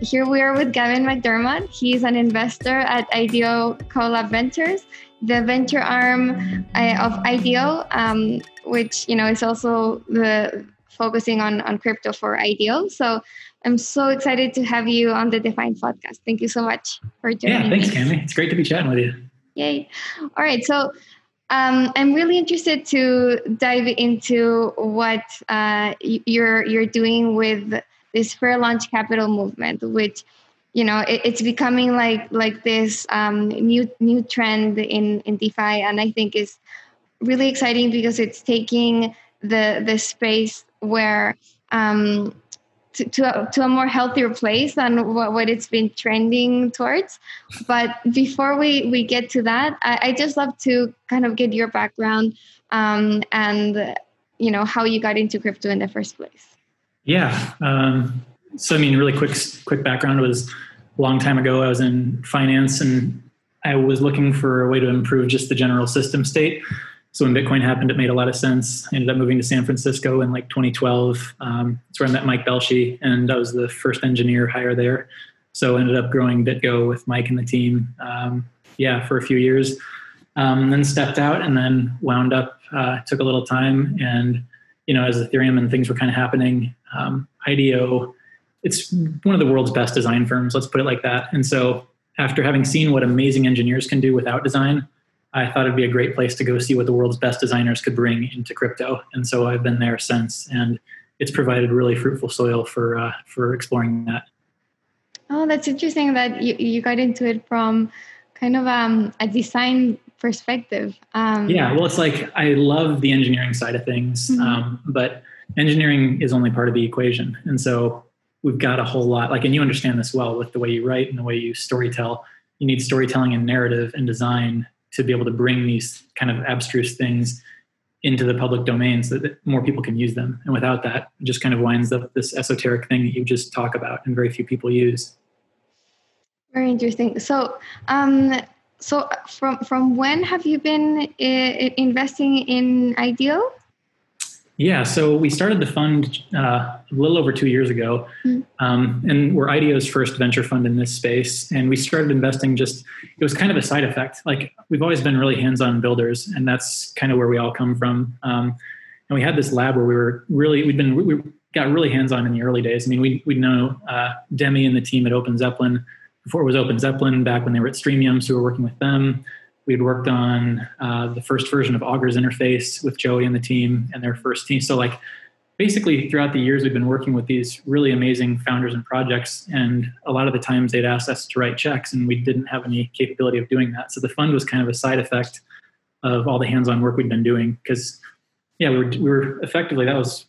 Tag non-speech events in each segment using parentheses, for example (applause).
here we are with Gavin McDermott. He's an investor at IDEO CoLab Ventures, the venture arm uh, of IDEO, um, which you know is also the focusing on on crypto for IDEO. So I'm so excited to have you on the Defiant podcast. Thank you so much for joining. Yeah, thanks, Cami. It's great to be chatting with you. Yay! All right, so. Um, I'm really interested to dive into what uh, you're you're doing with this fair launch capital movement, which you know it, it's becoming like like this um, new new trend in in DeFi, and I think is really exciting because it's taking the the space where um, to, to, a, to a more healthier place than what, what it's been trending towards. But before we, we get to that, I, I just love to kind of get your background um, and you know how you got into crypto in the first place. Yeah. Um, so, I mean, really quick, quick background was a long time ago. I was in finance and I was looking for a way to improve just the general system state. So when Bitcoin happened, it made a lot of sense. I ended up moving to San Francisco in like 2012. Um, that's where I met Mike Belshe, and I was the first engineer hire there. So I ended up growing BitGo with Mike and the team. Um, yeah, for a few years. Um, then stepped out and then wound up. Uh, took a little time, and you know, as Ethereum and things were kind of happening, um, IDEO, it's one of the world's best design firms, let's put it like that. And so after having seen what amazing engineers can do without design, I thought it'd be a great place to go see what the world's best designers could bring into crypto. And so I've been there since, and it's provided really fruitful soil for uh, for exploring that. Oh, that's interesting that you, you got into it from kind of um, a design perspective. Um, yeah, well, it's like I love the engineering side of things, mm-hmm. um, but engineering is only part of the equation. And so we've got a whole lot, like, and you understand this well with the way you write and the way you storytell. You need storytelling and narrative and design to be able to bring these kind of abstruse things into the public domain so that more people can use them. And without that, it just kind of winds up this esoteric thing that you just talk about and very few people use. Very interesting. So, um, so from from when have you been uh, investing in IDEO? Yeah, so we started the fund uh, a little over two years ago, mm. um, and we're IDEO's first venture fund in this space. And we started investing just, it was kind of a side effect. Like we've always been really hands on builders, and that's kind of where we all come from. Um, and we had this lab where we were really, we'd been, we got really hands on in the early days. I mean, we, we know uh, Demi and the team at OpenZeppelin before it was OpenZeppelin, back when they were at Streamium, so we were working with them we had worked on uh, the first version of Augur's interface with Joey and the team and their first team. So like basically throughout the years we've been working with these really amazing founders and projects and a lot of the times they'd ask us to write checks and we didn't have any capability of doing that. So the fund was kind of a side effect of all the hands-on work we'd been doing because yeah, we were, we were effectively that was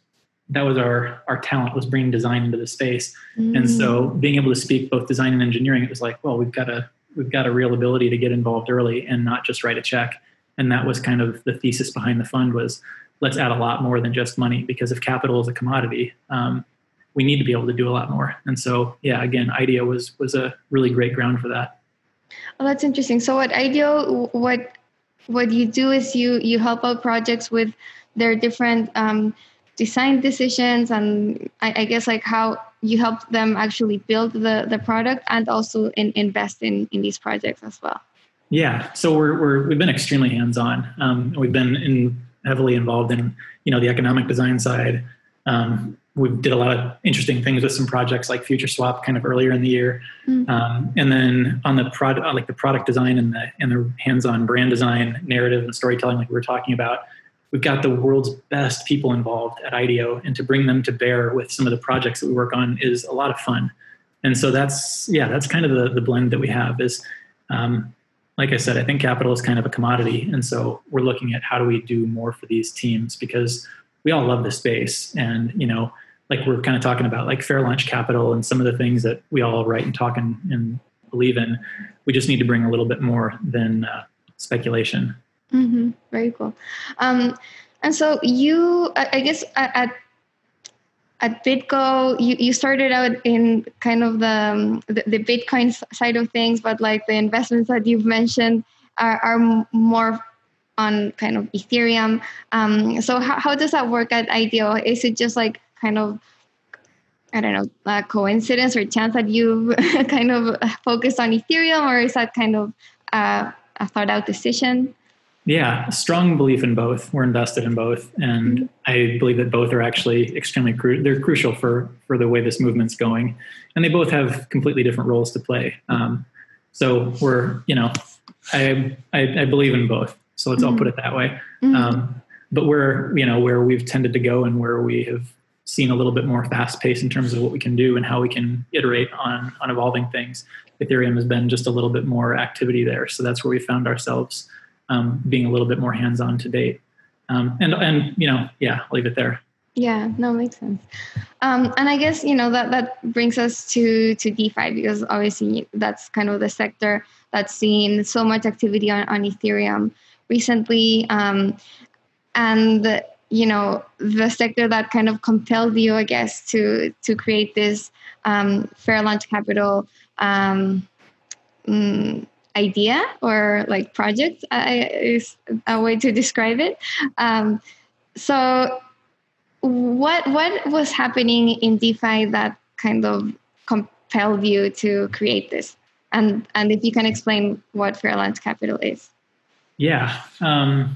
that was our our talent was bringing design into the space. Mm. And so being able to speak both design and engineering, it was like, well, we've got a we've got a real ability to get involved early and not just write a check. And that was kind of the thesis behind the fund was let's add a lot more than just money because if capital is a commodity, um, we need to be able to do a lot more. And so, yeah, again, IDEO was was a really great ground for that. Oh, that's interesting. So, what IDEO, what what you do is you you help out projects with their different um, design decisions, and I, I guess like how you help them actually build the, the product and also in, invest in, in these projects as well. Yeah, so we're, we're we've been extremely hands on. Um, we've been in, heavily involved in you know the economic design side. Um, we did a lot of interesting things with some projects like Future Swap kind of earlier in the year, mm-hmm. um, and then on the product like the product design and the and the hands on brand design, narrative and storytelling, like we were talking about we've got the world's best people involved at IDEO, and to bring them to bear with some of the projects that we work on is a lot of fun. And so that's yeah, that's kind of the the blend that we have. Is um, like I said, I think capital is kind of a commodity, and so we're looking at how do we do more for these teams because we all love the space, and you know, like we're kind of talking about like fair launch capital and some of the things that we all write and talk and, and believe in. We just need to bring a little bit more than uh, speculation. Mm-hmm. Very cool. Um, and so you, I, guess, at at BitGo, you, you started out in kind of the, um, the, the Bitcoin side of things, but like the investments that you've mentioned are, are more on kind of Ethereum. Um, so how, how does that work at IDEO? Is it just like kind of I don't know, a coincidence or chance that you (laughs) kind of focused on Ethereum, or is that kind of uh, a thought out decision? Yeah, strong belief in both. We're invested in both, and mm-hmm. I believe that both are actually extremely cru- they're crucial for for the way this movement's going, and they both have completely different roles to play. Um, so we're you know, I, I, I believe in both. So let's mm-hmm. all put it that way. Mm-hmm. Um, but where you know where we've tended to go and where we have seen a little bit more fast pace in terms of what we can do and how we can iterate on on evolving things. Ethereum has been just a little bit more activity there, so that's where we found ourselves um, being a little bit more hands on to date. Um, and and you know, yeah, I'll leave it there. Yeah, no, makes sense. Um, and I guess you know that that brings us to to DeFi because obviously that's kind of the sector that's seen so much activity on, on Ethereum recently. Um, and you know the sector that kind of compelled you, I guess, to to create this um, fair launch capital um, mm, idea or like project uh, is a way to describe it. Um, so, what what was happening in DeFi that kind of compelled you to create this? And and if you can explain what fair launch capital is. Yeah. Um,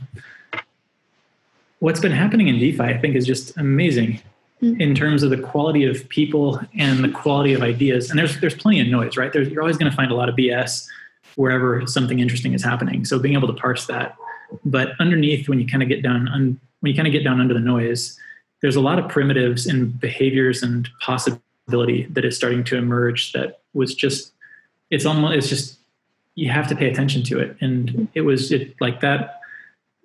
what's been happening in DeFi, I think, is just amazing mm-hmm. in terms of the quality of people and the quality of ideas. And there's there's plenty of noise, right? There's, you're always going to find a lot of BS wherever something interesting is happening. So being able to parse that, but underneath, when you kind of get down un, when you kind of get down under the noise, there's a lot of primitives and behaviors and possibility that is starting to emerge that was just it's almost it's just you have to pay attention to it. And it was it like that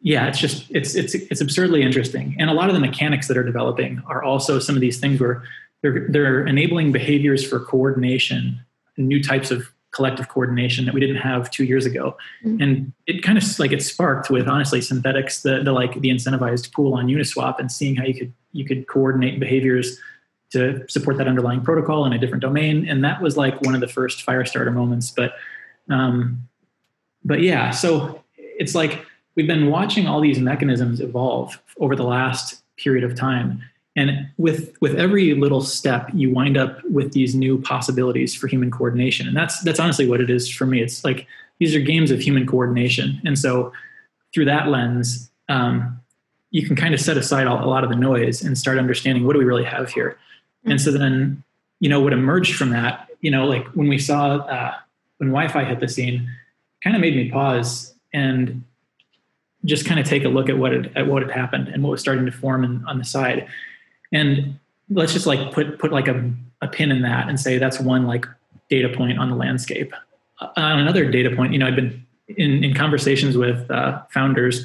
yeah, it's just it's it's it's absurdly interesting, and a lot of the mechanics that are developing are also some of these things where they're they're enabling behaviors for coordination, new types of collective coordination that we didn't have two years ago, mm-hmm. and it kind of like it sparked with honestly Synthetix, the the like the incentivized pool on Uniswap and seeing how you could you could coordinate behaviors to support that underlying protocol in a different domain, and that was like one of the first fire starter moments, but um, but yeah, so it's like we've been watching all these mechanisms evolve over the last period of time and with with every little step you wind up with these new possibilities for human coordination. And that's that's honestly what it is for me. It's like these are games of human coordination. And so through that lens um, you can kind of set aside a lot of the noise and start understanding what do we really have here? And so then you know what emerged from that you know like when we saw uh, when YFI hit the scene kind of made me pause and just kind of take a look at what had, at what had happened and what was starting to form in, on the side. And let's just like put put like a, a pin in that and say that's one like data point on the landscape. Uh, on another data point, you know, I've been in, in conversations with uh, founders.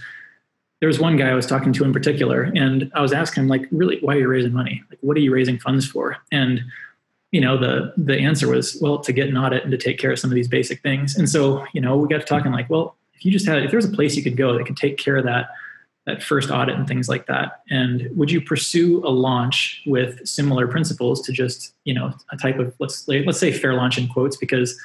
There was one guy I was talking to in particular, and I was asking him, like, really, why are you raising money? Like, what are you raising funds for? And you know, the the answer was, well, to get an audit and to take care of some of these basic things. And so, you know, we got to talking like, well, if you just had if there was a place you could go that could take care of that that first audit and things like that and would you pursue a launch with similar principles to just you know a type of let's let's say fair launch in quotes because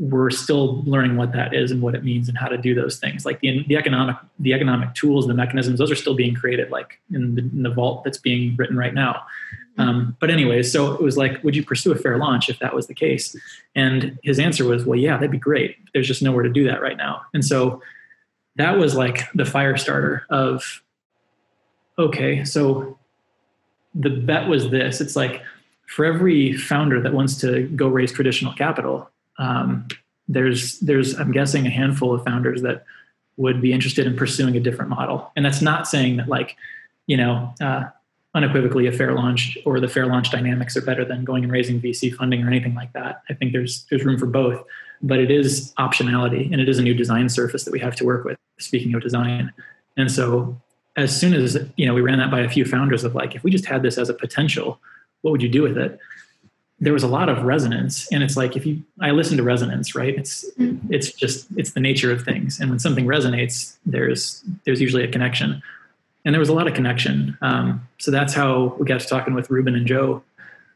we're still learning what that is and what it means and how to do those things like the, the economic the economic tools and the mechanisms those are still being created like in the, in the vault that's being written right now um, but anyways, so it was like, would you pursue a fair launch if that was the case? And his answer was, well, yeah, that'd be great. There's just nowhere to do that right now. And so that was like the fire starter of, okay, so the bet was this. It's like for every founder that wants to go raise traditional capital, um, there's there's I'm guessing a handful of founders that would be interested in pursuing a different model. And that's not saying that like, you know, uh, unequivocally a fair launch or the fair launch dynamics are better than going and raising VC funding or anything like that. I think there's there's room for both, but it is optionality and it is a new design surface that we have to work with. Speaking of design, and so as soon as you know we ran that by a few founders of like if we just had this as a potential, what would you do with it? There was a lot of resonance, and it's like if you I listen to resonance, right? It's mm-hmm. it's just it's the nature of things, and when something resonates, there's there's usually a connection and there was a lot of connection. Um, so that's how we got to talking with Reuben and Joe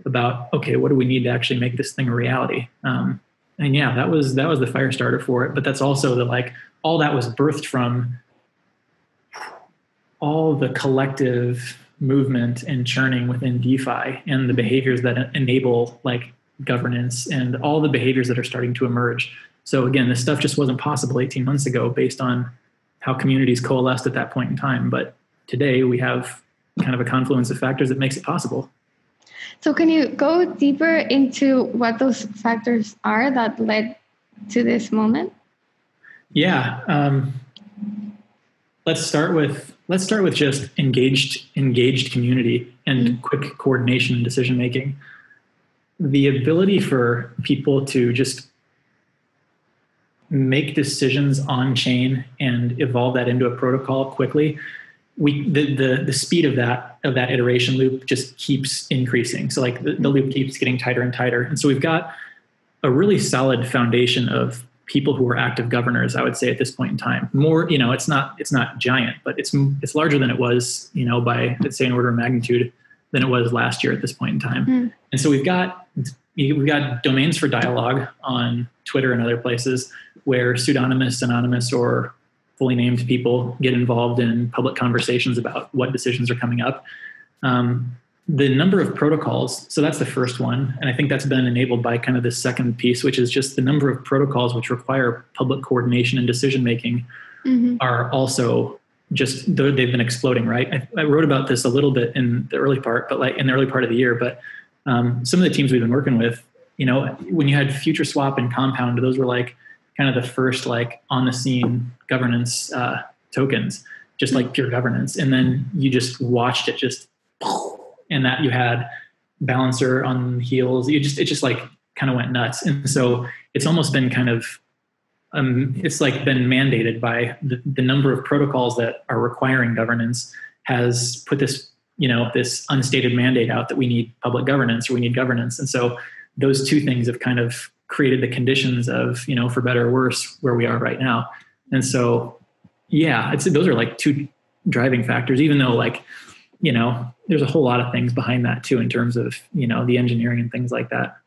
about okay, what do we need to actually make this thing a reality? Um, and yeah, that was that was the fire starter for it. But that's also the like all that was birthed from all the collective movement and churning within DeFi and the behaviors that enable like governance and all the behaviors that are starting to emerge. So again, this stuff just wasn't possible 18 months ago based on how communities coalesced at that point in time. But today we have kind of a confluence of factors that makes it possible. So can you go deeper into what those factors are that led to this moment? Yeah. Um, let's start with let's start with just engaged engaged community and mm-hmm. quick coordination and decision making the ability for people to just make decisions on chain and evolve that into a protocol quickly we the, the the speed of that of that iteration loop just keeps increasing so like the, the loop keeps getting tighter and tighter and so we've got a really solid foundation of people who are active governors i would say at this point in time. More you know it's not it's not giant but it's it's larger than it was you know by let's say an order of magnitude than it was last year at this point in time. Mm. and so we've got we've got domains for dialogue on twitter and other places where pseudonymous anonymous or fully named people get involved in public conversations about what decisions are coming up. Um, the number of protocols so that's the first one and i think that's been enabled by kind of the second piece which is just the number of protocols which require public coordination and decision making mm-hmm. are also just they've been exploding right I, I, wrote about this a little bit in the early part but like in the early part of the year but um, some of the teams we've been working with you know when you had future swap and compound those were like kind of the first like on the scene governance uh, tokens just like pure governance and then you just watched it just and that you had balancer on heels. You just it just like kind of went nuts, and so it's almost been kind of um, it's like been mandated by the, the number of protocols that are requiring governance has put this you know this unstated mandate out that we need public governance or we need governance, and so those two things have kind of created the conditions of you know for better or worse where we are right now, and so yeah, it's those are like two driving factors. Even though like you know, there's a whole lot of things behind that too in terms of, you know, the engineering and things like that.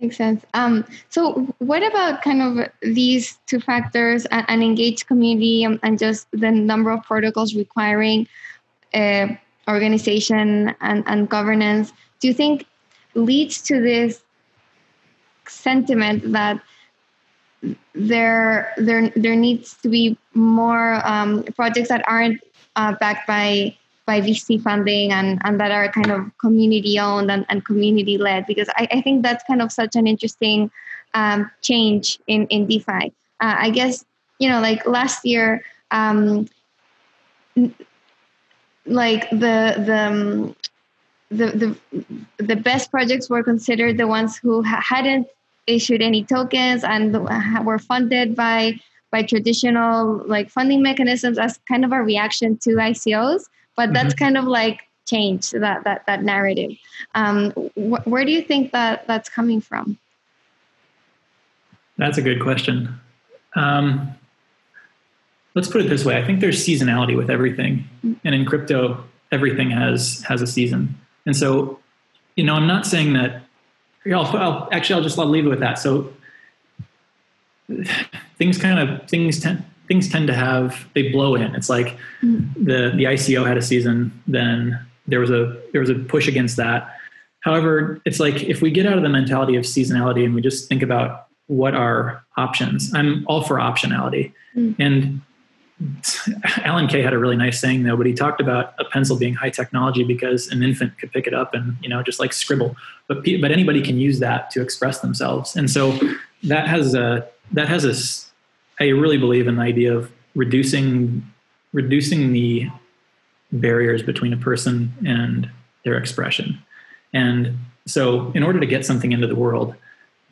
Makes sense. Um, so, what about kind of these two factors, an engaged community and, and just the number of protocols requiring uh, organization and, and governance? Do you think leads to this sentiment that there there there needs to be more um, projects that aren't uh, backed by by VC funding and, and that are kind of community owned and, and community led because I, I think that's kind of such an interesting um, change in, in DeFi. Uh, I guess, you know, like last year, um, like the, the, um, the, the, the best projects were considered the ones who ha- hadn't issued any tokens and were funded by by traditional like funding mechanisms as kind of a reaction to ICOs but that's mm-hmm. kind of like changed that that that narrative. Um, wh- where do you think that that's coming from? That's a good question. Um, let's put it this way: I think there's seasonality with everything, mm-hmm. and in crypto, everything has has a season. And so, you know, I'm not saying that. I'll, I'll actually I'll just I'll leave it with that. So (sighs) things kind of things tend things tend to have they blow in. It's like mm. the the ICO had a season, then there was a there was a push against that. However, it's like if we get out of the mentality of seasonality and we just think about what are options, I'm all for optionality. Mm. And (laughs) Alan Kay had a really nice saying though, but he talked about a pencil being high technology because an infant could pick it up and you know just like scribble, but but anybody can use that to express themselves, and so that has a that has a I really believe in the idea of reducing reducing the barriers between a person and their expression. And so, in order to get something into the world,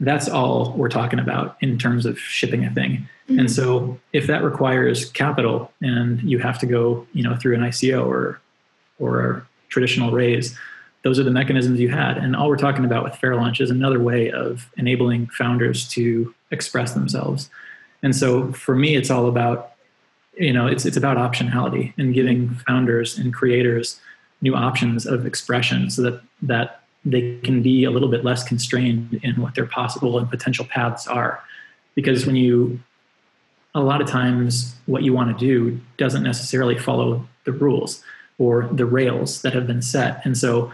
that's all we're talking about in terms of shipping a thing. Mm-hmm. And so, if that requires capital and you have to go, you know, through an ICO or or a traditional raise, those are the mechanisms you had. And all we're talking about with Fair Launch is another way of enabling founders to express themselves. And so for me, it's all about, you know, it's, it's about optionality and giving founders and creators new options of expression so that, that they can be a little bit less constrained in what their possible and potential paths are. Because when you, a lot of times what you want to do doesn't necessarily follow the rules. or the rails that have been set. And so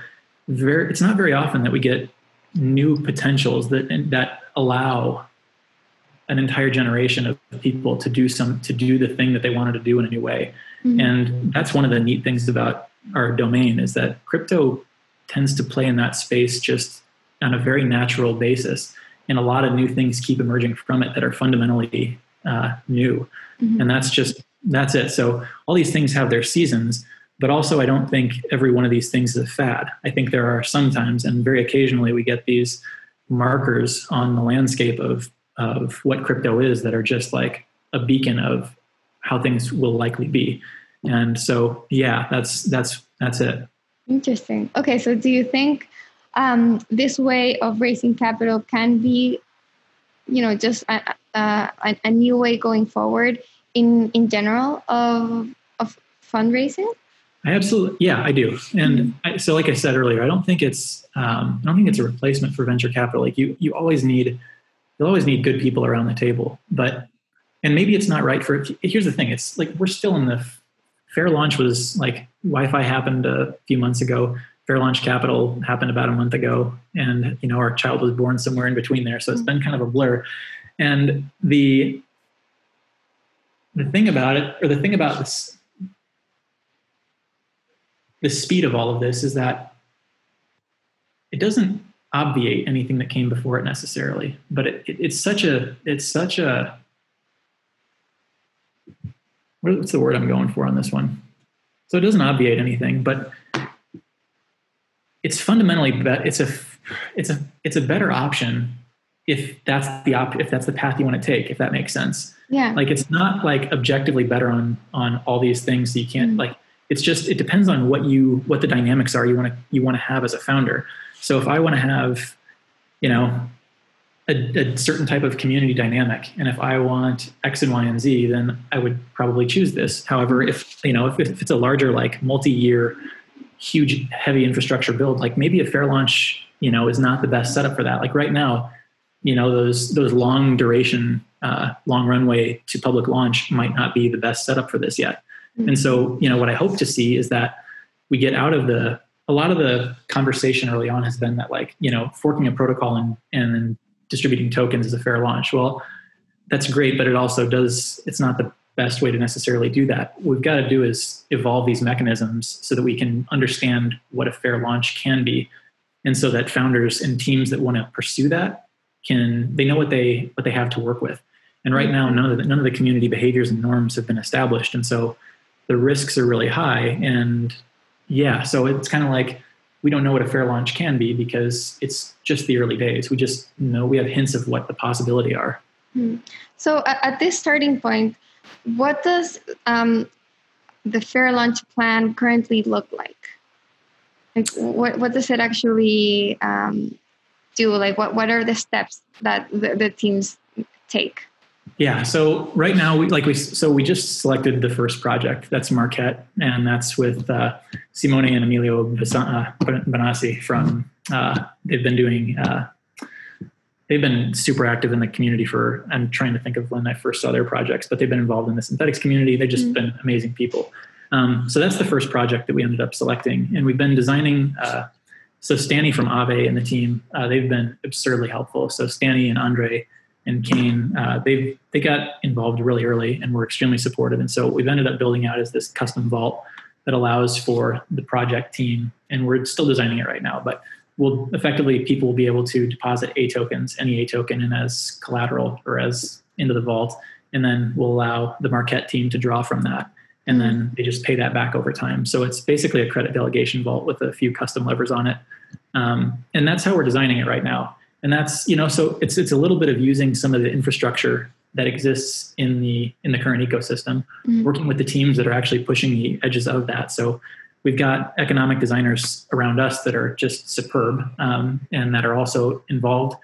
very, it's not very often that we get new potentials that that allow an entire generation of people to do some to do the thing that they wanted to do in a new way. Mm-hmm. And that's one of the neat things about our domain is that crypto tends to play in that space just on a very natural basis. And a lot of new things keep emerging from it that are fundamentally uh, new. Mm-hmm. And that's just, that's it. So all these things have their seasons, but also I don't think every one of these things is a fad. I think there are sometimes, and very occasionally, we get these markers on the landscape of, of what crypto is that are just like a beacon of how things will likely be. And so, yeah, that's, that's, that's it. Interesting. Okay. So do you think um, this way of raising capital can be, you know, just a, a, a new way going forward in in general of of fundraising? I absolutely, yeah, I do. And mm-hmm. I, so, like I said earlier, I don't think it's um, I don't think it's a replacement for venture capital. Like you, you always need you'll always need good people around the table. But and maybe it's not right for. Here's the thing: it's like we're still in the fair launch was like YFI happened a few months ago. Fair Launch Capital happened about a month ago, and you know our child was born somewhere in between there, so it's mm. been kind of a blur. And the the thing about it, or the thing about this, the speed of all of this is that it doesn't obviate anything that came before it necessarily, but it, it, it's such a it's such a what's the word I'm going for on this one? So it doesn't obviate anything, but it's fundamentally be- it's a it's a it's a better option if that's the op- if that's the path you want to take if that makes sense yeah like it's not like objectively better on on all these things so you can't mm-hmm. like it's just it depends on what you what the dynamics are you want to you want to have as a founder so if i want to have you know a, a, certain type of community dynamic and if i want x and y and z then i would probably choose this. However if you know if, if it's a larger like multi-year huge heavy infrastructure build like maybe a fair launch you know is not the best setup for that. Like right now you know those those long duration uh, long runway to public launch might not be the best setup for this yet. Mm-hmm. and so you know what i hope to see is that we get out of the a lot of the conversation early on has been that like you know forking a protocol and and distributing tokens is a fair launch well that's great but it also does it's not the best way to necessarily do that. What we've got to do is evolve these mechanisms so that we can understand what a fair launch can be, and so that founders and teams that want to pursue that can they know what they what they have to work with. And right now, none of the, none of the community behaviors and norms have been established, and so the risks are really high. And yeah, so it's kind of like we don't know what a fair launch can be because it's just the early days. We just know we have hints of what the possibility are. Hmm. So at this starting point, what does um, the fair launch plan currently look like? Like, what what does it actually um, do? Like, what what are the steps that the, the teams take? Yeah. So right now, we like we so we just selected the first project. That's Marquette, and that's with uh, Simone and Emilio Bonassi from. Uh, they've been doing uh, they've been super active in the community for i'm trying to think of when i first saw their projects but they've been involved in the Synthetix community they've just mm-hmm. been amazing people um, so that's the first project that we ended up selecting and we've been designing uh, so Stani from Aave and the team uh, they've been absurdly helpful so Stani and andre and Kain uh, they they got involved really early and were extremely supportive and so what we've ended up building out is this custom vault that allows for the project team and we're still designing it right now but will effectively people will be able to deposit aTokens, any aToken, in as collateral or as into the vault, and then we'll allow the Marquette team to draw from that, and then they just pay that back over time. So it's basically a credit delegation vault with a few custom levers on it, um, and that's how we're designing it right now. And that's you know so it's it's a little bit of using some of the infrastructure that exists in the in the current ecosystem, mm-hmm. working with the teams that are actually pushing the edges of that. So we've got economic designers around us that are just superb um, and that are also involved.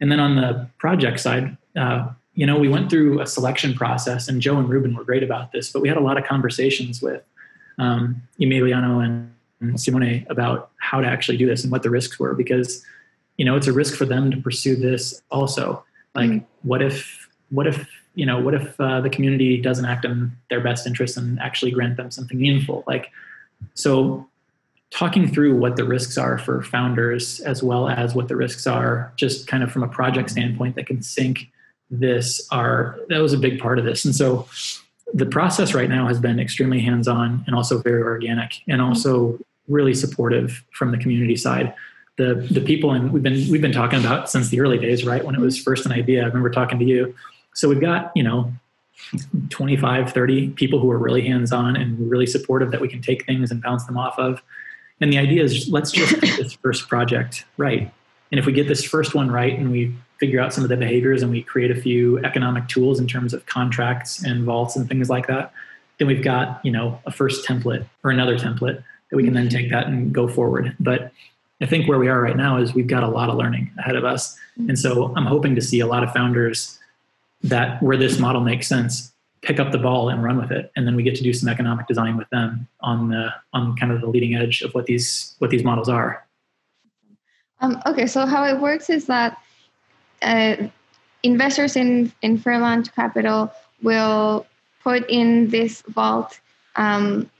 And then on the project side, uh, you know, we went through a selection process, and Joe and Reuben were great about this. But we had a lot of conversations with um, Emiliano and Simone about how to actually do this and what the risks were, because you know it's a risk for them to pursue this also. Like, mm what if, what if, you know, what if uh, the community doesn't act in their best interest and actually grant them something meaningful? Like, so talking through what the risks are for founders as well as what the risks are just kind of from a project standpoint that can sync this are that was a big part of this and so the process right now has been extremely hands-on and also very organic and also really supportive from the community side the the people and we've been we've been talking about since the early days right? When it was first an idea i remember talking to you. So we've got you know 25 30 people who are really hands-on and really supportive that we can take things and bounce them off of. And the idea is let's just get this first project right. And if we get this first one right and we figure out some of the behaviors and we create a few economic tools in terms of contracts and vaults and things like that then we've got you know a first template or another template that we can then mm-hmm. take that and go forward. But i think where we are right now is we've got a lot of learning ahead of us. And so i'm hoping to see a lot of founders that where this model makes sense pick up the ball and run with it. And then we get to do some economic design with them on the on kind of the leading edge of what these what these models are. Um, okay so how it works is that uh, investors in in fair launch capital will put in this vault um,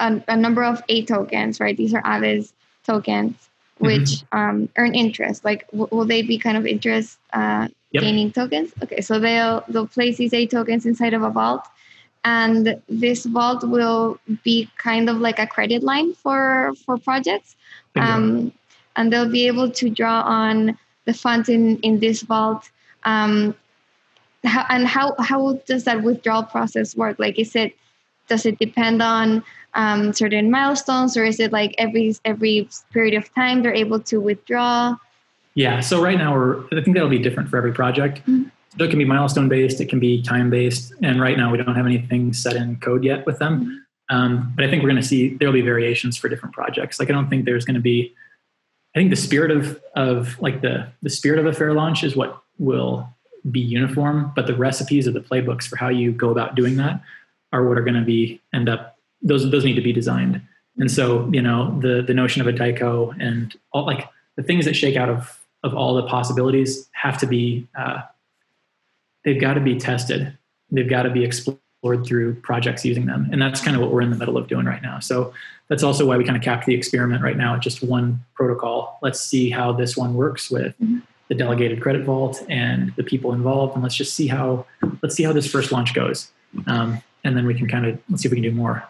a, a, number of aTokens right? These are Aave's tokens mm-hmm. which mm-hmm. um, earn interest like w- will they be kind of interest uh, yep. gaining tokens. Okay, so they'll they'll place these aTokens inside of a vault, and this vault will be kind of like a credit line for for projects, um, and they'll be able to draw on the funds in in this vault. Um, how, and how how does that withdrawal process work? Like, is it does it depend on um, certain milestones, or is it like every every period of time they're able to withdraw? Yeah. So right now, we're, I think that'll be different for every project. Mm-hmm. So it can be milestone based, it can be time based, and right now we don't have anything set in code yet with them. Mm-hmm. Um, but I think we're going to see there'll be variations for different projects. Like I don't think there's going to be. I think the spirit of of like the the spirit of a fair launch is what will be uniform, but the recipes of the playbooks for how you go about doing that are what are going to be end up those those need to be designed. And so you know the the notion of a DICO and all like the things that shake out of of all the possibilities have to be uh, they've got to be tested. They've got to be explored through projects using them. And that's kind of what we're in the middle of doing right now. So that's also why we kind of capped the experiment right now at just one protocol. Let's see how this one works with mm-hmm. the delegated credit vault and the people involved and let's just see how let's see how this first launch goes. Um, and then we can kind of let's see if we can do more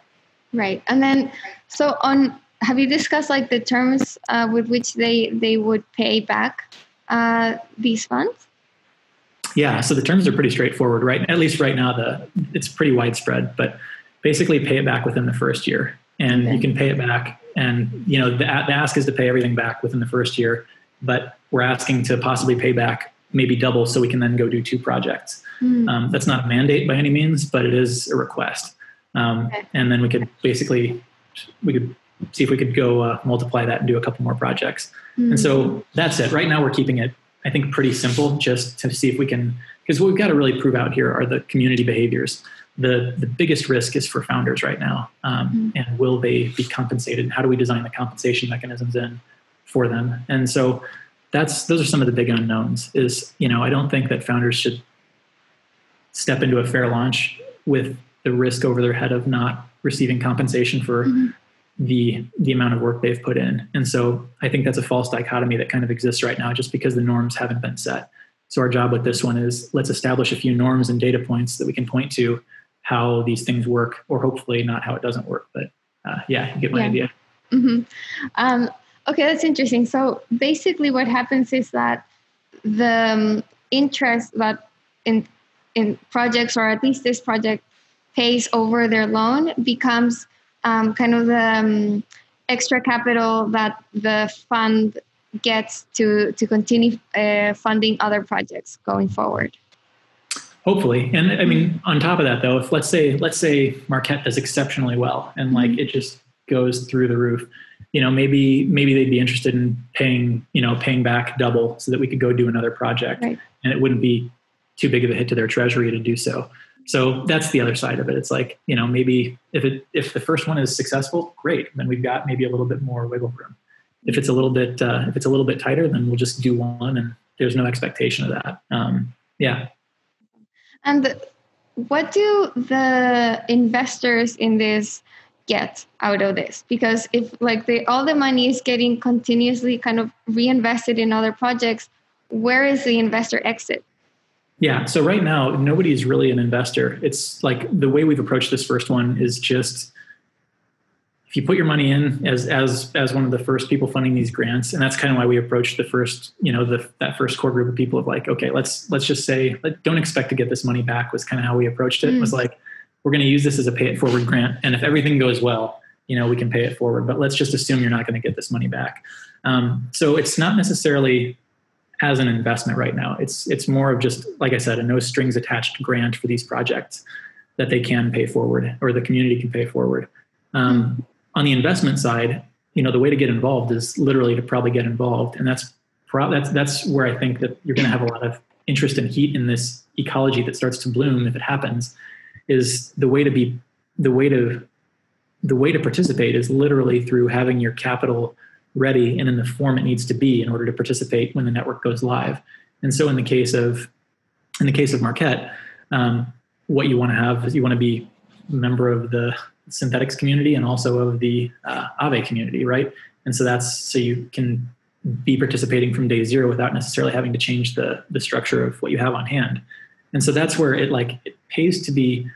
right and then so on have you discussed like the terms uh, with which they they would pay back uh, these funds? Yeah, so the terms are pretty straightforward, right? At least right now, the it's pretty widespread, but basically pay it back within the first year, and okay. you can pay it back. And you know, the, the ask is to pay everything back within the first year, but we're asking to possibly pay back maybe double, so we can then go do two projects. Mm. Um, that's not a mandate by any means, but it is a request. Um, okay. And then we could basically we could see if we could go uh, multiply that and do a couple more projects. Mm-hmm. And so hmm. that's it. Right now, we're keeping it, I think, pretty simple just to see if we can, because what we've got to really prove out here are the community behaviors. The, the biggest risk is for founders right now. Um, mm-hmm. And will they be compensated? And how do we design the compensation mechanisms in for them? And so that's those are some of the big unknowns is you know i don't think that founders should step into a fair launch with the risk over their head of not receiving compensation for mm-hmm the the amount of work they've put in. And so I think that's a false dichotomy that kind of exists right now just because the norms haven't been set. So our job with this one is let's establish a few norms and data points that we can point to how these things work, or hopefully not how it doesn't work. But uh, yeah, you get my yeah. idea. Mm-hmm. Um, okay, that's interesting. So basically, what happens is that the um, interest that in in projects, or at least this project, pays over their loan becomes um, kind of the um, extra capital that the fund gets to to continue uh, funding other projects going forward. Hopefully, and I mean, on top of that, though, if let's say let's say Marquette does exceptionally well and like mm-hmm. it just goes through the roof, you know, maybe maybe they'd be interested in paying you know paying back double so that we could go do another project, right. and it wouldn't be too big of a hit to their treasury to do so so that's the other side of it. It's like you know maybe if it if the first one is successful great. Then we've got maybe a little bit more wiggle room. If it's a little bit uh, if it's a little bit tighter then we'll just do one and there's no expectation of that. Um, yeah. And what do the investors in this get out of this? Because if like the all the money is getting continuously kind of reinvested in other projects where is the investor exit yeah so right now nobody is really an investor it's like the way we've approached this first one is just if you put your money in as as as one of the first people funding these grants and that's kind of why we approached the first you know the that first core group of people of like okay let's let's just say don't expect to get this money back was kind of how we approached it mm. was like we're going to use this as a pay it forward grant. And if everything goes well, you know, we can pay it forward, but let's just assume you're not going to get this money back. Um, so it's not necessarily as an investment right now. It's, it's more of just, like I said, a no strings attached grant for these projects that they can pay forward or the community can pay forward. Um, on the investment side, you know, the way to get involved is literally to probably get involved. And that's, pro- that's, that's where I think that you're going to have a lot of interest and heat in this ecology that starts to bloom if it happens is the way to be the way to the way to participate is literally through having your capital ready and in the form it needs to be in order to participate when the network goes live. And so in the case of in the case of Marquette, um, what you want to have is you want to be a member of the Synthetix community and also of the uh, Aave community, right? And so that's so you can be participating from day zero without necessarily having to change the the structure of what you have on hand. And so that's where it like it pays to be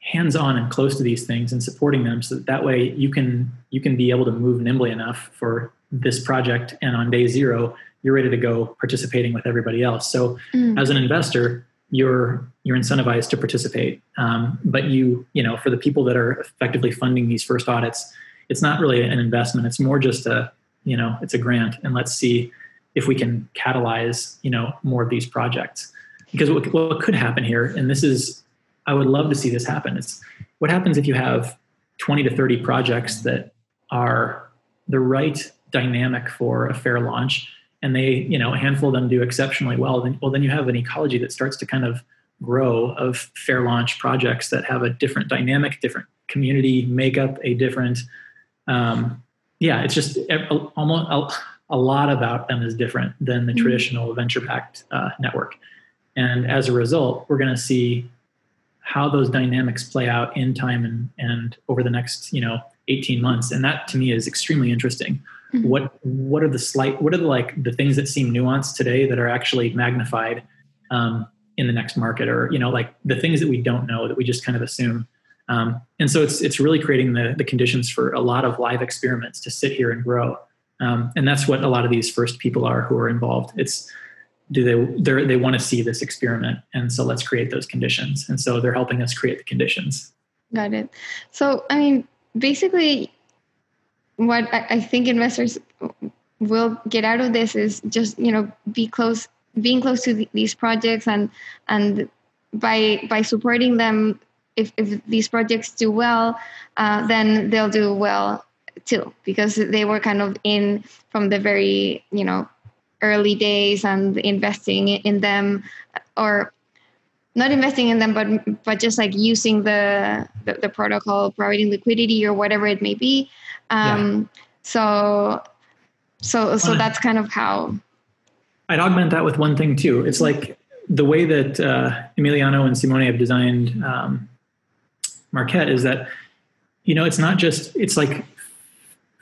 hands-on and close to these things and supporting them so that, that way you can you can be able to move nimbly enough for this project. And on day zero you're ready to go participating with everybody else. So mm. as an investor you're you're incentivized to participate. Um, but you you know for the people that are effectively funding these first audits it's not really an investment. It's more just a you know it's a grant. And let's see if we can catalyze you know more of these projects. Because what, what could happen here and this is I would love to see this happen. It's what happens if you have 20 to 30 projects that are the right dynamic for a fair launch and they, you know, a handful of them do exceptionally well, then well then you have an ecology that starts to kind of grow of fair launch projects that have a different dynamic, different community makeup, a different um, yeah, it's just almost a, lot about them is different than the mm-hmm. traditional venture backed uh, network. And as a result, we're going to see how those dynamics play out in time and, and over the next you know 18 months. And that to me is extremely interesting. Mm-hmm. what what are the slight what are the like the things that seem nuanced today that are actually magnified um, in the next market or you know like the things that we don't know that we just kind of assume? Um, and so it's it's really creating the the conditions for a lot of live experiments to sit here and grow. Um, and that's what a lot of these first people are who are involved. It's do they they want to see this experiment and so let's create those conditions. And so they're helping us create the conditions. Got it. So i mean basically what i think investors will get out of this is just you know be close being close to these projects and and by by supporting them if, if these projects do well uh, then they'll do well too because they were kind of in from the very you know early days and investing in them or not investing in them but but just like using the the, the protocol providing liquidity or whatever it may be um, yeah. so so so that's kind of how i'd augment that with one thing too it's like the way that uh, emiliano and simone have designed um, marquette is that you know it's not just it's like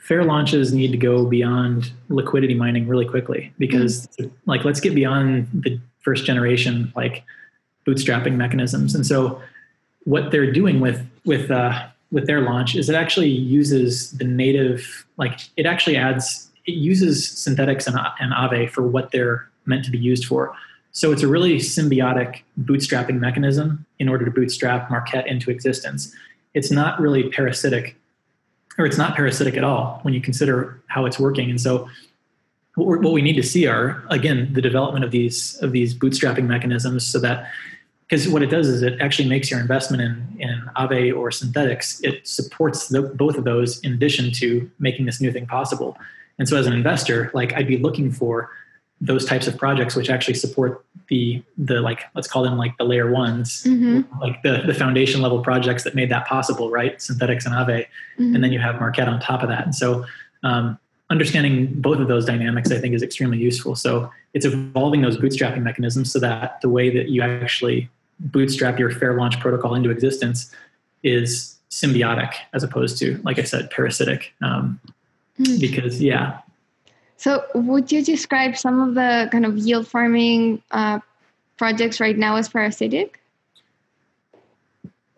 fair launches need to go beyond liquidity mining really quickly because mm-hmm. like let's get beyond the first generation like bootstrapping mechanisms and so what they're doing with with uh, with their launch is it actually uses the native like it actually adds it uses Synthetix and, and Aave for what they're meant to be used for so it's a really symbiotic bootstrapping mechanism in order to bootstrap marquette into existence it's not really parasitic or it's not parasitic at all when you consider how it's working. And so what, what we need to see are again the development of these of these bootstrapping mechanisms so that because what it does is it actually makes your investment in, in Aave or Synthetix, it supports the, both of those in addition to making this new thing possible. And so as an investor, like I'd be looking for those types of projects which actually support the the like let's call them like the layer ones mm-hmm. like the the foundation level projects that made that possible right Synthetix and Aave mm-hmm. and then you have marquette on top of that and so um, understanding both of those dynamics i think is extremely useful so it's evolving those bootstrapping mechanisms so that the way that you actually bootstrap your fair launch protocol into existence is symbiotic as opposed to, like I said, parasitic. Um, mm. Because yeah. So would you describe some of the kind of yield farming uh, projects right now as parasitic?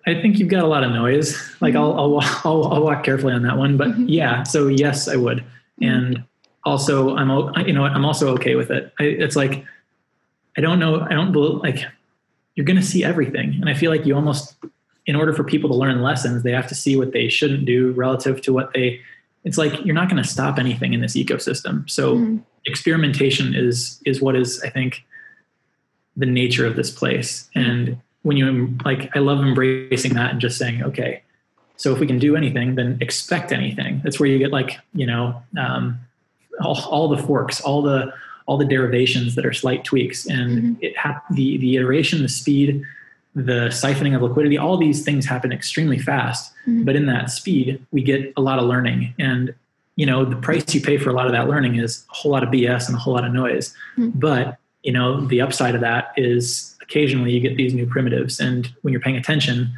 I think you've got a lot of noise. Like mm-hmm. I'll, I'll, I'll, I'll, walk carefully on that one, but mm-hmm. yeah. So yes, I would. Mm-hmm. And also I'm, you know, I'm also okay with it. I, it's like, I don't know. I don't like you're going to see everything. And I feel like you almost, in order for people to learn lessons, they have to see what they shouldn't do relative to what they, it's like, you're not going to stop anything in this ecosystem. So mm-hmm. experimentation is, is what is, I think, the nature of this place. And when you like, I love embracing that and just saying, okay, so if we can do anything, then expect anything. That's where you get like, you know, um, all, all the forks, all the, all the derivations that are slight tweaks and mm-hmm. it ha- the, the iteration, the speed, the siphoning of liquidity, all these things happen extremely fast. Mm-hmm. But in that speed, we get a lot of learning. And, you know, the price you pay for a lot of that learning is a whole lot of BS and a whole lot of noise. Mm-hmm. But, you know, the upside of that is occasionally you get these new primitives and when you're paying attention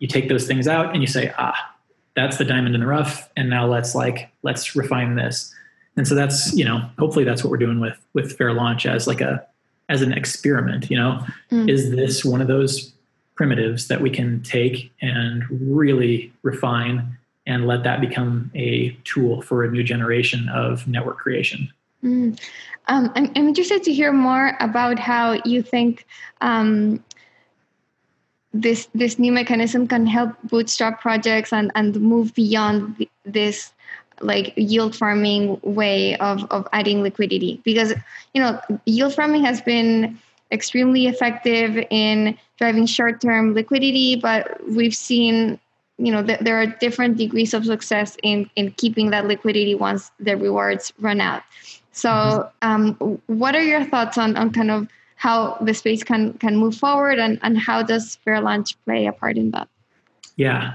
you take those things out and you say ah that's the diamond in the rough and now let's like let's refine this and so that's you know hopefully that's what we're doing with with fair launch as like a as an experiment you know mm. is this one of those primitives that we can take and really refine and let that become a tool for a new generation of network creation mm. Um, I'm, I'm, interested to hear more about how you think um, this this new mechanism can help bootstrap projects and, and move beyond this like yield farming way of, of adding liquidity because you know yield farming has been extremely effective in driving short-term liquidity but we've seen you know th- there are different degrees of success in in keeping that liquidity once the rewards run out so, mm-hmm. um, what are your thoughts on, on kind of how the space can can move forward, and, and how does Fair Launch play a part in that? Yeah.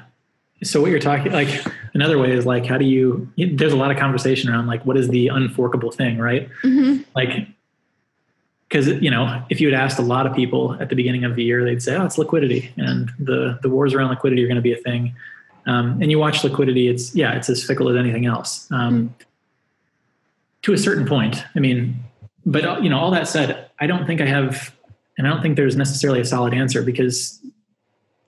So what you're talking like another way is like how do you? There's a lot of conversation around like what is the unforkable thing, right? Mm-hmm. Like because you know if you had asked a lot of people at the beginning of the year they'd say oh it's liquidity and the the wars around liquidity are going to be a thing. Um, and you watch liquidity it's yeah it's as fickle as anything else. Um, mm to a certain point. I mean, but you know, all that said, I don't think I have, and I don't think there's necessarily a solid answer because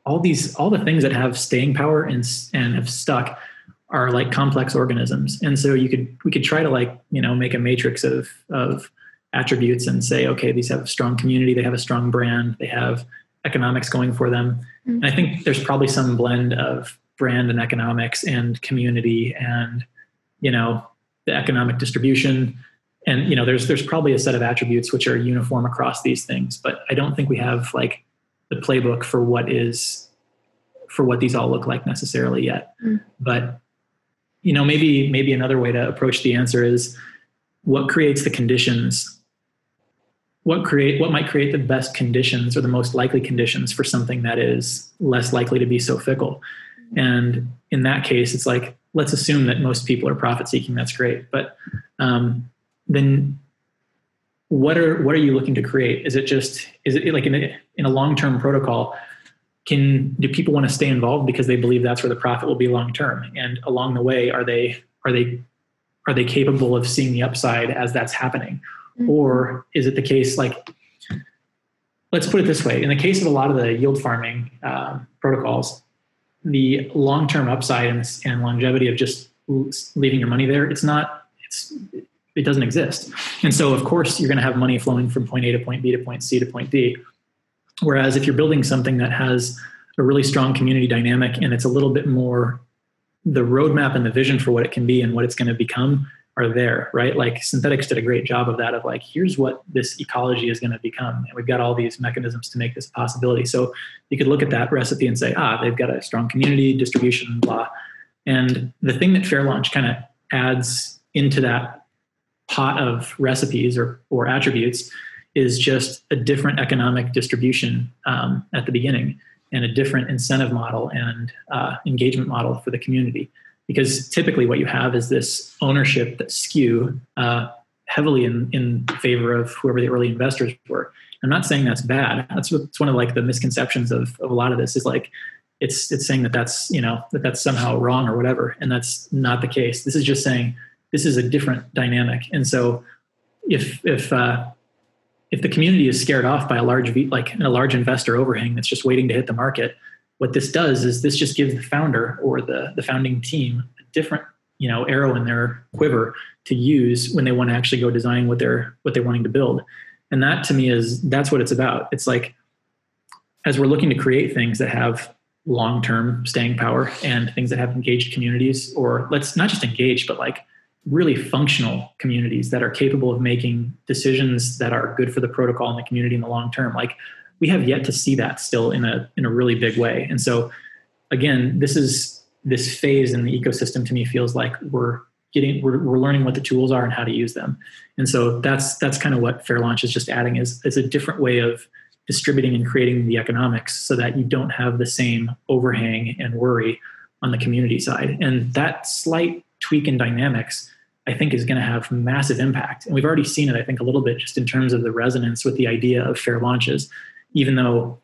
all these, all the things that have staying power and and have stuck are like complex organisms, and so you could we could try to like you know make a matrix of of attributes and say, okay, these have a strong community, they have a strong brand, they have economics going for them, mm-hmm. and I think there's probably some blend of brand and economics and community and you know the economic distribution and you know there's there's probably a set of attributes which are uniform across these things but i don't think we have like the playbook for what is for what these all look like necessarily yet mm. but you know maybe maybe another way to approach the answer is what creates the conditions what create what might create the best conditions or the most likely conditions for something that is less likely to be so fickle and in that case it's like let's assume that most people are profit seeking. That's great, but um, then what are what are you looking to create? Is it just is it like in a, in a long term protocol? Can do people want to stay involved because they believe that's where the profit will be long term? And along the way, are they are they are they capable of seeing the upside as that's happening, mm-hmm. or is it the case like? Let's put it this way: in the case of a lot of the yield farming uh, protocols, the long-term upside and, and longevity of just leaving your money there it's not it's it doesn't exist and so of course you're going to have money flowing from point a to point b to point c to point d whereas if you're building something that has a really strong community dynamic and it's a little bit more the roadmap and the vision for what it can be and what it's going to become are there, right? Like Synthetix did a great job of that of like, here's what this ecology is going to become. And we've got all these mechanisms to make this a possibility. So you could look at that recipe and say, ah, they've got a strong community, distribution, blah. And the thing that Fair Launch kind of adds into that pot of recipes or, or attributes is just a different economic distribution um, at the beginning and a different incentive model and uh, engagement model for the community because typically what you have is this ownership that skew uh, heavily in, in favor of whoever the early investors were. I'm not saying that's bad. That's, what's one of like the misconceptions of, of a lot of this is like it's it's saying that that's you know that that's somehow wrong or whatever, and that's not the case. This is just saying this is a different dynamic, and so if if uh, if the community is scared off by a large like a large investor overhang that's just waiting to hit the market, what this does is this just gives the founder or the the founding team a different you know arrow in their quiver to use when they want to actually go design what they're what they're wanting to build. And that to me is that's what it's about. It's like as we're looking to create things that have long-term staying power and things that have engaged communities or let's not just engage but like really functional communities that are capable of making decisions that are good for the protocol and the community in the long term like we have yet to see that still in a in a really big way. And so again this is this phase in the ecosystem to me feels like we're getting we're, we're learning what the tools are and how to use them. And so that's that's kind of what fair launch is just adding is, is a different way of distributing and creating the economics so that you don't have the same overhang and worry on the community side. And that slight tweak in dynamics i think is going to have massive impact. And we've already seen it i think a little bit just in terms of the resonance with the idea of fair launches even though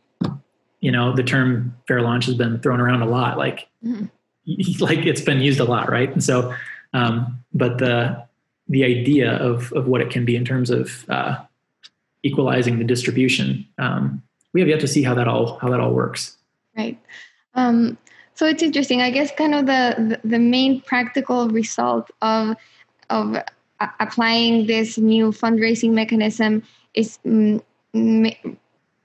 you know the term fair launch has been thrown around a lot like mm-hmm. (laughs) like it's been used a lot right? And so um, but the the idea of of what it can be in terms of uh, equalizing the distribution um, we have yet to see how that all how that all works. Right. Um, so it's interesting. I guess kind of the the main practical result of of applying this new fundraising mechanism is mm,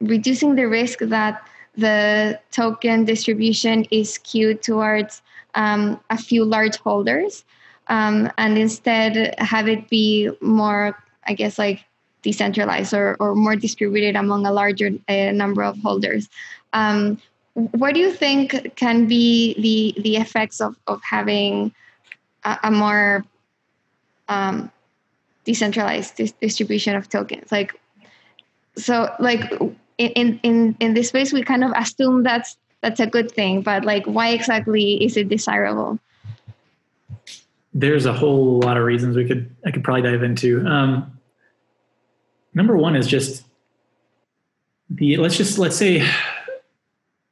reducing the risk that the token distribution is skewed towards um, a few large holders um, and instead have it be more, I guess, like decentralized or, or more distributed among a larger uh, number of holders. Um, what do you think can be the, the effects of, of having a, a more um, decentralized dis- distribution of tokens? Like, so like in, in, in this space, we kind of assume that's that's a good thing, but like, why exactly is it desirable? There's a whole lot of reasons we could I could probably dive into. Um, number one is just the let's just let's say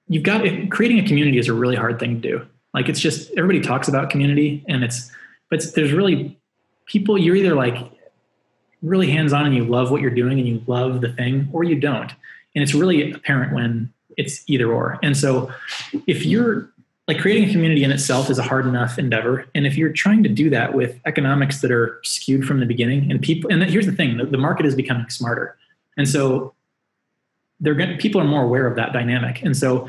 you've got creating a community is a really hard thing to do. Like it's just everybody talks about community, and it's but there's really people you're either like really hands on and you love what you're doing and you love the thing, or you don't and it's really apparent when it's either or. And so if you're like creating a community in itself is a hard enough endeavor. And if you're trying to do that with economics that are skewed from the beginning and people and here's the thing the, the market is becoming smarter. And so they're going people are more aware of that dynamic. And so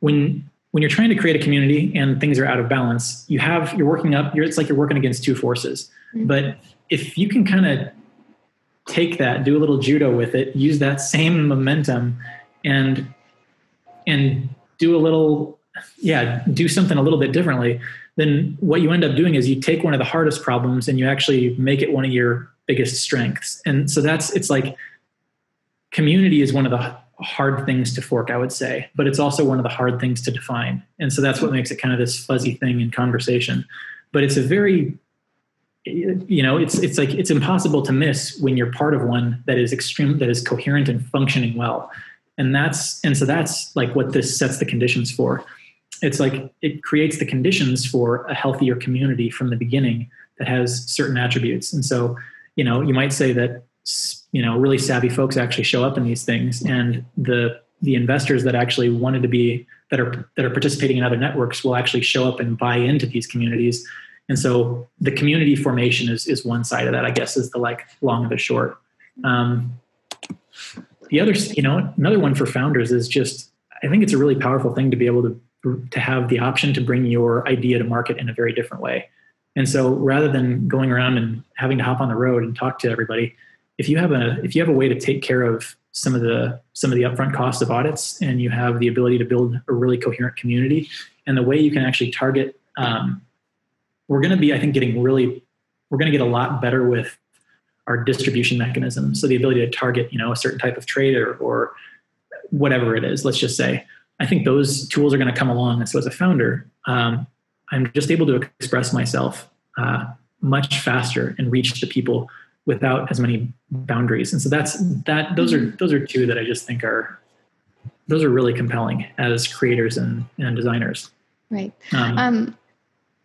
when when you're trying to create a community and things are out of balance you have you're working up you're, it's like you're working against two forces. Mm-hmm. but if you can kind of take that, do a little judo with it, use that same momentum, and and do a little, yeah, do something a little bit differently. Then what you end up doing is you take one of the hardest problems and you actually make it one of your biggest strengths. And so that's it's like community is one of the hard things to fork, I would say, but it's also one of the hard things to define. And so that's what makes it kind of this fuzzy thing in conversation. But it's a very you know it's it's like it's impossible to miss when you're part of one that is extreme that is coherent and functioning well. And that's and so that's like what this sets the conditions for. It's like it creates the conditions for a healthier community from the beginning that has certain attributes. And so you know you might say that you know really savvy folks actually show up in these things and the the investors that actually wanted to be that are that are participating in other networks will actually show up and buy into these communities and so the community formation is, is one side of that, I guess, is the like long of the short. Um, the other, you know, another one for founders is just, I think it's a really powerful thing to be able to, to have the option to bring your idea to market in a very different way. And so rather than going around and having to hop on the road and talk to everybody, if you have a, if you have a way to take care of some of the, some of the upfront costs of audits and you have the ability to build a really coherent community and the way you can actually target um, we're going to be, I think, getting really, we're going to get a lot better with our distribution mechanism. So the ability to target, you know, a certain type of trader or whatever it is, let's just say, I think those tools are going to come along. And so as a founder, um, I'm just able to express myself uh, much faster and reach the people without as many boundaries. And so that's that. Those are those are two that I just think are those are really compelling as creators and, and designers. Right. Um, um,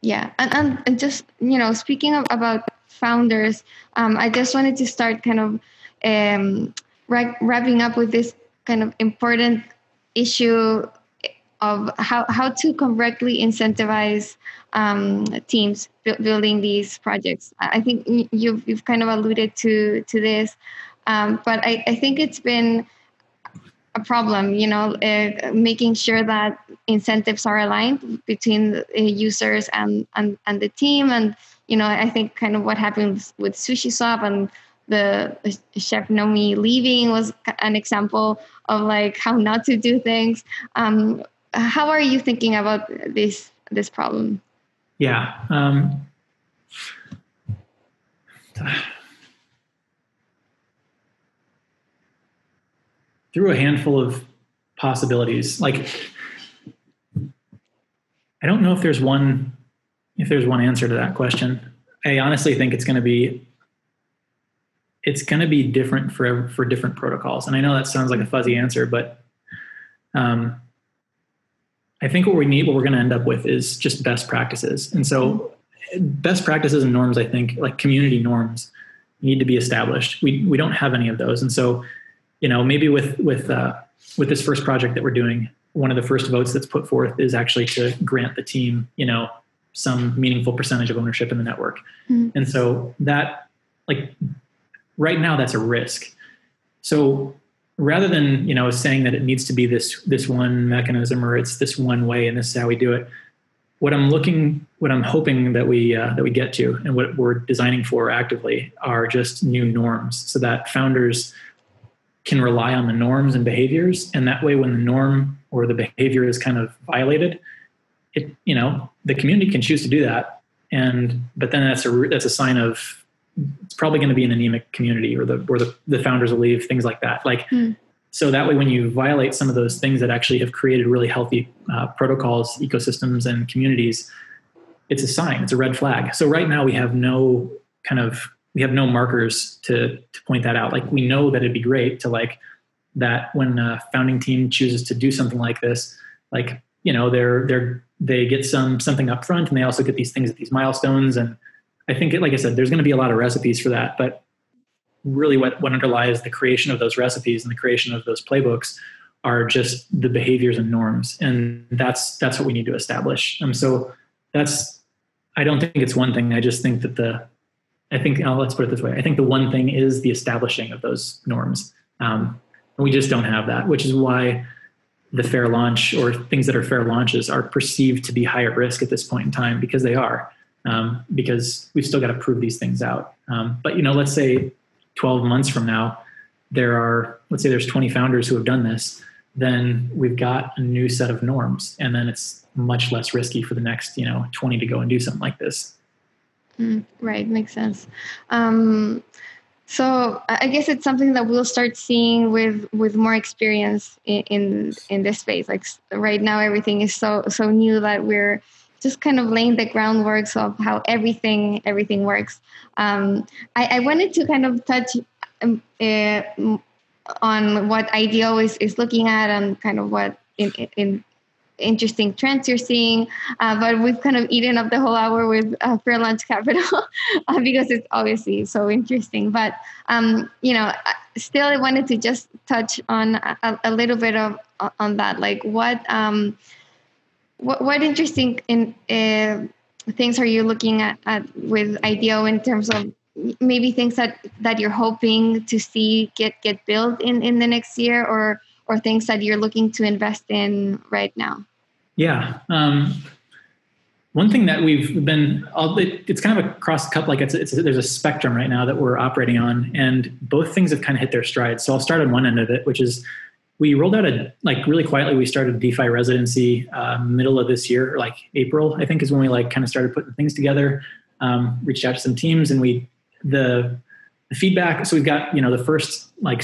yeah, and, and, just you know, speaking of, about founders, um, I just wanted to start kind of um, wrapping up with this kind of important issue of how, how to correctly incentivize um, teams building these projects. I think you've, you've kind of alluded to, to this, um, but I, I think it's been a problem, you know, uh, making sure that incentives are aligned between the users and, and, and the team. And, you know, I think kind of what happened with sushi SushiSwap and the chef Nomi leaving was an example of like how not to do things. Um, how are you thinking about this this problem? Yeah. Um, through a handful of possibilities, like I don't know if there's one if there's one answer to that question. I honestly think it's going to be it's going to be different for for different protocols. And I know that sounds like a fuzzy answer, but um, I think what we need, what we're going to end up with, is just best practices. And so, best practices and norms, I think, like community norms, need to be established. We we don't have any of those, and so, you know, maybe with with uh, with this first project that we're doing, one of the first votes that's put forth is actually to grant the team, you know, some meaningful percentage of ownership in the network. Mm-hmm. And so that, like, right now that's a risk. So rather than you know saying that it needs to be this this one mechanism or it's this one way and this is how we do it, what I'm looking, what I'm hoping that we uh, that we get to, and what we're designing for actively are just new norms, so that founders can rely on the norms and behaviors, and that way, when the norm or the behavior is kind of violated, it you know the community can choose to do that, and but then that's a that's a sign of it's probably going to be an anemic community or the or the, the founders will leave things like that. Like mm. so that way when you violate some of those things that actually have created really healthy uh, protocols ecosystems and communities it's a sign it's a red flag. So right now we have no kind of we have no markers to to point that out like we know that it'd be great to like that when a founding team chooses to do something like this like you know they're they're they get some something up front and they also get these things at these milestones and I think, like I said, there's going to be a lot of recipes for that, but really what, what underlies the creation of those recipes and the creation of those playbooks are just the behaviors and norms. And that's, that's what we need to establish. And so that's, I don't think it's one thing. I just think that the, I think, oh, let's put it this way. I think the one thing is the establishing of those norms. Um, we just don't have that, which is why the fair launch or things that are fair launches are perceived to be higher risk at this point in time because they are um, because we've still got to prove these things out. Um, but you know, let's say 12 months from now, there are let's say there's 20 founders who have done this, then we've got a new set of norms, and then it's much less risky for the next you know 20 to go and do something like this. Mm, right, makes sense. Um, so I guess it's something that we'll start seeing with with more experience in in, in this space. Like right now, everything is so so new that we're just kind of laying the groundwork of how everything everything works. Um, I, I, wanted to kind of touch um, uh, on what IDEO is, is looking at and kind of what in, in interesting trends you're seeing. Uh, but we've kind of eaten up the whole hour with uh, Fair Launch Capital (laughs) uh, because it's obviously so interesting. But um, you know, still, I wanted to just touch on a, a little bit of on that, like what. Um, what, what interesting in, uh, things are you looking at, at with IDEO in terms of maybe things that, that you're hoping to see get, get built in, in the next year or, or things that you're looking to invest in right now? Yeah. Um, one thing that we've been, it's kind of across a couple, like it's, it's, there's a spectrum right now that we're operating on, and both things have kind of hit their stride. So I'll start on one end of it, which is we rolled out a like really quietly. We started DeFi residency uh, middle of this year, like April, I think, is when we like kind of started putting things together. Um, reached out to some teams, and we the, the feedback. So we've got you know the first like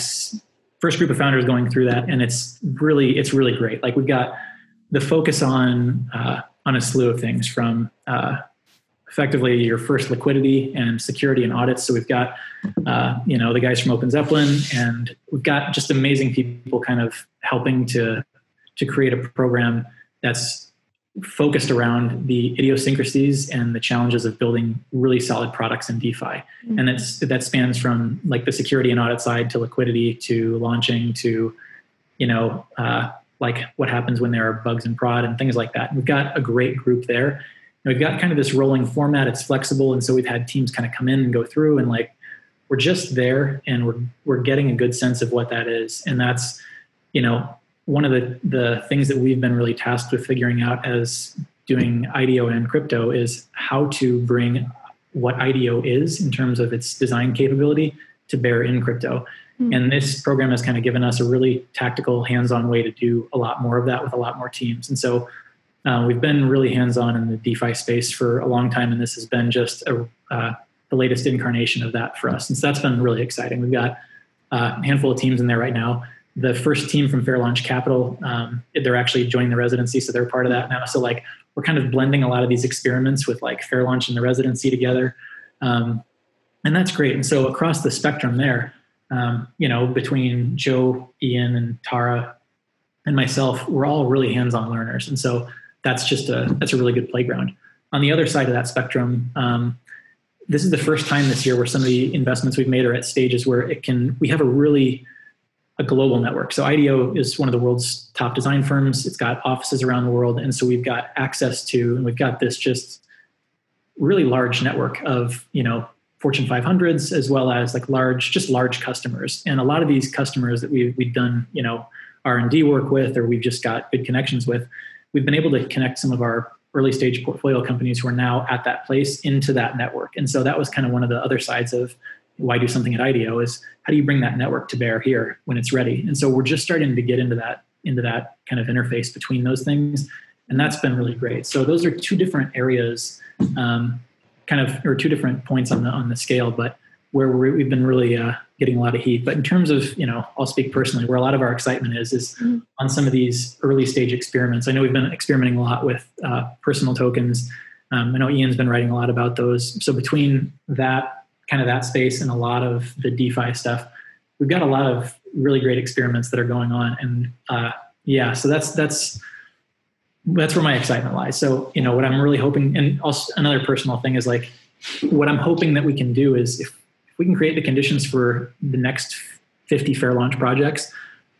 first group of founders going through that, and it's really it's really great. Like we've got the focus on uh, on a slew of things from uh, effectively your first liquidity and security and audits. So we've got, uh, you know, the guys from OpenZeppelin, and we've got just amazing people kind of helping to to create a program that's focused around the idiosyncrasies and the challenges of building really solid products in DeFi. Mm-hmm. And that's that spans from like the security and audit side to liquidity to launching to, you know, uh, like what happens when there are bugs and prod and things like that. And we've got a great group there. And we've got kind of this rolling format. It's flexible, and so we've had teams kind of come in and go through, and like we're just there, and we're we're getting a good sense of what that is, and that's you know one of the, the things that we've been really tasked with figuring out as doing IDEO and crypto is how to bring what IDEO is in terms of its design capability to bear in crypto. Mm-hmm. And this program has kind of given us a really tactical, hands on way to do a lot more of that with a lot more teams. And so uh, we've been really hands on in the DeFi space for a long time, and this has been just a, uh, the latest incarnation of that for us. And so that's been really exciting. We've got uh, a handful of teams in there right now the first team from Fair Launch Capital, um, they're actually joining the residency, so they're part of that now. So like we're kind of blending a lot of these experiments with like Fair Launch and the residency together, um, and that's great. And so across the spectrum there, um, you know, between Joe, Ian, and Tara, and myself, we're all really hands-on learners, and so that's just a that's a really good playground. On the other side of that spectrum, um, this is the first time this year where some of the investments we've made are at stages where it can we have a really a global network. So IDEO is one of the world's top design firms. It's got offices around the world. And so we've got access to, and we've got this just really large network of, you know, Fortune 500s as well as like large, just large customers. And a lot of these customers that we've, we've done, you know, R&D work with, or we've just got good connections with, we've been able to connect some of our early stage portfolio companies who are now at that place into that network. And so that was kind of one of the other sides of why do something at IDEO is how do you bring that network to bear here when it's ready? And so we're just starting to get into that into that kind of interface between those things, and that's been really great. So those are two different areas, um, kind of or two different points on the on the scale, but where we have been really uh, getting a lot of heat. But in terms of you know, I'll speak personally, where a lot of our excitement is is mm-hmm. on some of these early stage experiments. I know we've been experimenting a lot with uh, personal tokens. Um, I know Ian's been writing a lot about those. So between that kind of that space and a lot of the DeFi stuff, we've got a lot of really great experiments that are going on. And uh, yeah, so that's that's that's where my excitement lies. So you know what I'm really hoping, and also another personal thing is like what I'm hoping that we can do is if, if we can create the conditions for the next 50 fair launch projects,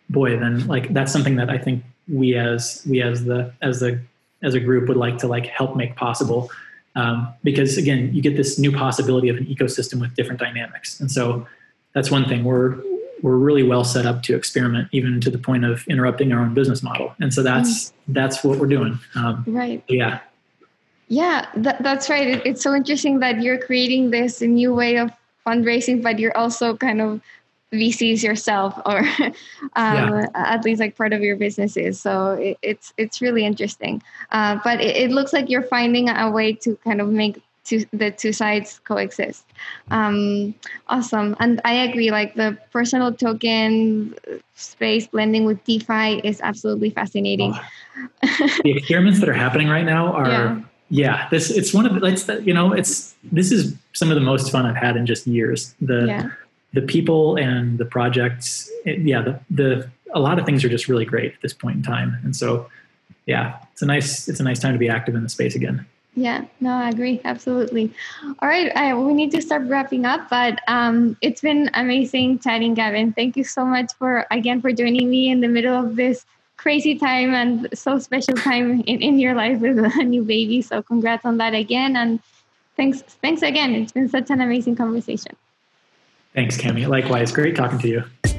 boy, then like that's something that I think we as we as the as the as a group would like to like help make possible um, because again, you get this new possibility of an ecosystem with different dynamics. And so that's one thing we're we're really well set up to experiment, even to the point of interrupting our own business model. And so that's mm. that's what we're doing. Um, right. Yeah. Yeah, that, that's right. It, it's so interesting that you're creating this new way of fundraising, but you're also kind of VCs yourself, or (laughs) um, yeah. at least like part of your businesses. So it, it's it's really interesting. Uh, but it, it, looks like you're finding a way to kind of make two, the two sides coexist. Um, awesome, and I agree. Like the personal token space blending with DeFi is absolutely fascinating. Oh. the experiments that are happening right now are. Yeah. yeah this it's one of the, it's the, you know it's this is some of the most fun I've had in just years. The yeah the people and the projects, yeah, the, the a lot of things are just really great at this point in time. And so, yeah, it's a nice it's a nice time to be active in the space again. Yeah, no, I agree. Absolutely. All right. I, we need to start wrapping up, but um, it's been amazing chatting, Gavin. Thank you so much for, again, for joining me in the middle of this crazy time and so special time in, in your life with a new baby. So congrats on that again. And thanks, thanks again. It's been such an amazing conversation. Thanks, Cami. Likewise. Great talking to you.